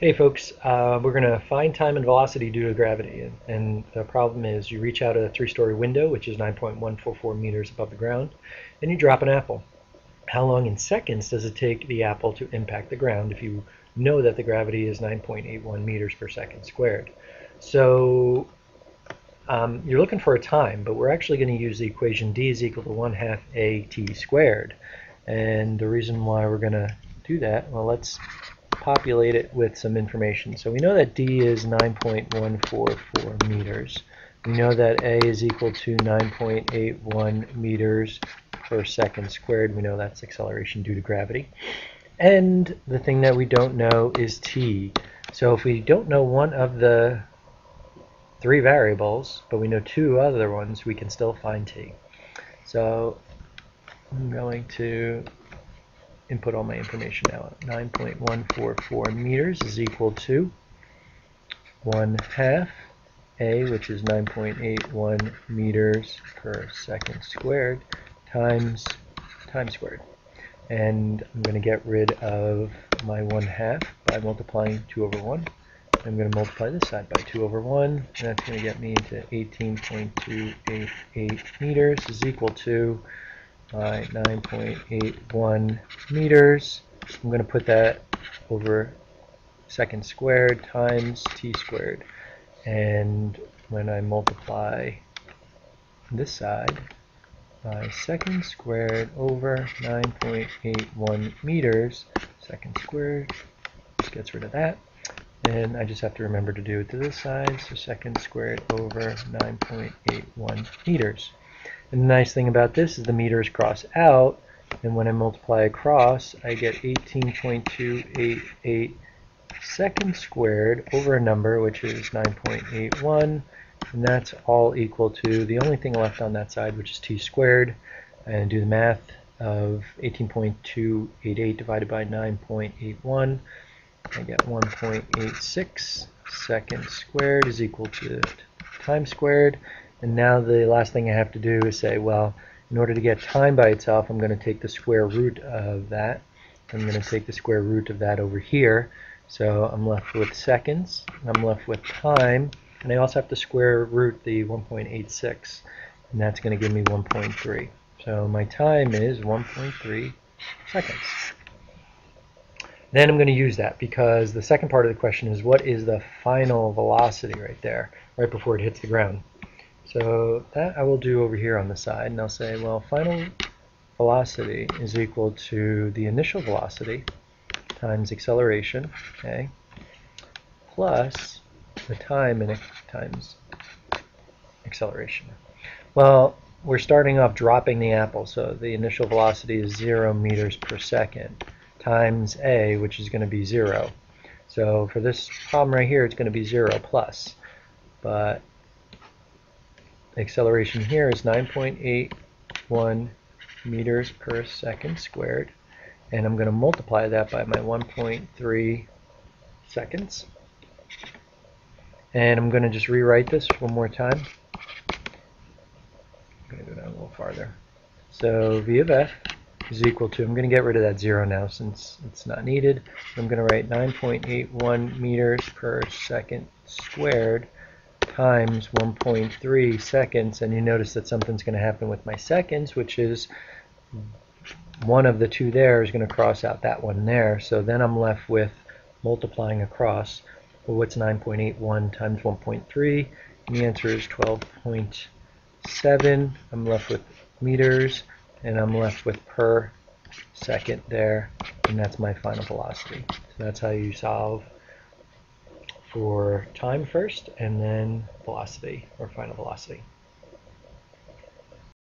Hey folks, uh, we're going to find time and velocity due to gravity. And, and the problem is you reach out a three-story window, which is 9.144 meters above the ground, and you drop an apple. How long in seconds does it take the apple to impact the ground if you know that the gravity is 9.81 meters per second squared? So um, you're looking for a time, but we're actually going to use the equation d is equal to 1 half a t squared. And the reason why we're going to do that, well, let's populate it with some information. So we know that d is 9.144 meters. We know that a is equal to 9.81 meters per second squared. We know that's acceleration due to gravity. And the thing that we don't know is t. So if we don't know one of the three variables, but we know two other ones, we can still find t. So I'm going to input all my information now. 9.144 meters is equal to 1 half a, which is 9.81 meters per second squared, times time squared. And I'm going to get rid of my 1 half by multiplying 2 over 1. I'm going to multiply this side by 2 over 1, and that's going to get me into 18.288 meters is equal to by 9.81 meters. I'm going to put that over second squared times t squared. And when I multiply this side by second squared over 9.81 meters, second squared, just gets rid of that. And I just have to remember to do it to this side, so second squared over 9.81 meters. And the nice thing about this is the meters cross out, and when I multiply across, I get 18.288 seconds squared over a number, which is 9.81, and that's all equal to the only thing left on that side, which is t squared, and do the math of 18.288 divided by 9.81, I get 1.86 seconds squared is equal to time squared, and now the last thing I have to do is say, well, in order to get time by itself, I'm going to take the square root of that. I'm going to take the square root of that over here. So I'm left with seconds. I'm left with time. And I also have to square root the 1.86. And that's going to give me 1.3. So my time is 1.3 seconds. Then I'm going to use that because the second part of the question is what is the final velocity right there, right before it hits the ground. So that I will do over here on the side, and I'll say, well, final velocity is equal to the initial velocity times acceleration, okay, plus the time in times acceleration. Well, we're starting off dropping the apple, so the initial velocity is 0 meters per second times a, which is going to be 0. So for this problem right here, it's going to be 0 plus. But acceleration here is 9.81 meters per second squared and I'm going to multiply that by my 1.3 seconds. And I'm going to just rewrite this one more time. I'm going to go down a little farther. So v of f is equal to, I'm going to get rid of that zero now since it's not needed. I'm going to write 9.81 meters per second squared times 1.3 seconds and you notice that something's going to happen with my seconds which is one of the two there is going to cross out that one there. So then I'm left with multiplying across. Well what's 9.81 times 1.3 and the answer is 12.7 I'm left with meters and I'm left with per second there and that's my final velocity. So that's how you solve for time first and then velocity or final velocity.